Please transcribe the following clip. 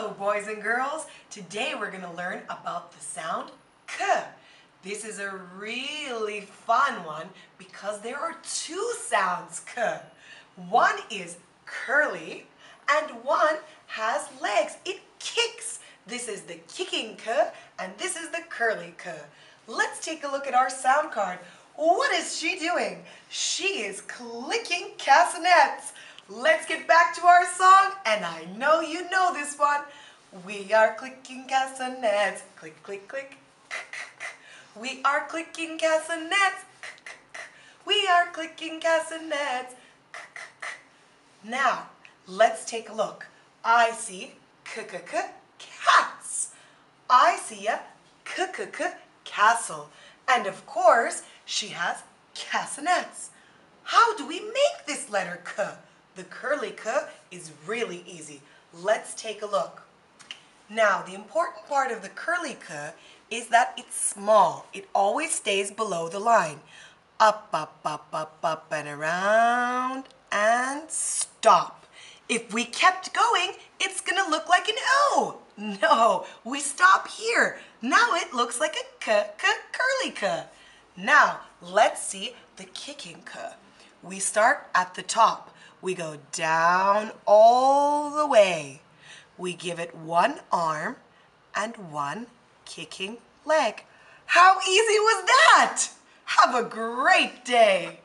Hello, boys and girls. Today we're going to learn about the sound k. This is a really fun one because there are two sounds k. One is curly and one has legs. It kicks. This is the kicking k and this is the curly k. Let's take a look at our sound card. What is she doing? She is clicking castanets. Let's get back to our song, and I know you know this one. We are clicking castanets. Click, click, click. We are clicking castanets. We are clicking castanets. Now, let's take a look. I see k k k cats. I see a k k k castle. And of course, she has castanets. How do we make this letter k? The curly k is really easy. Let's take a look. Now, the important part of the curly k is that it's small. It always stays below the line. Up, up, up, up, up, and around, and stop. If we kept going, it's gonna look like an O. No, we stop here. Now it looks like a k, k, curly k. Now, let's see the kicking k. We start at the top. We go down all the way. We give it one arm and one kicking leg. How easy was that? Have a great day.